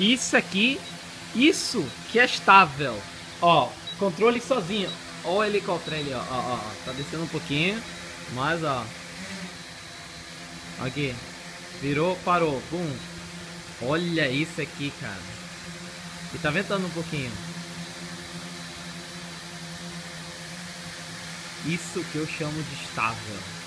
Isso aqui, isso que é estável. Ó, controle sozinho. Ó o helicóptero ali, ó, ó, ó. Tá descendo um pouquinho, mas ó. Aqui. Virou, parou. Bum. Olha isso aqui, cara. E tá ventando um pouquinho. Isso que eu chamo de estável.